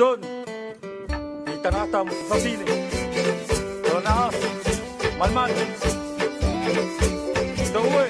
Doon, may tanatam sa sine. Doon na, malman. Doon,